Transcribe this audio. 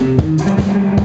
Mm-hmm.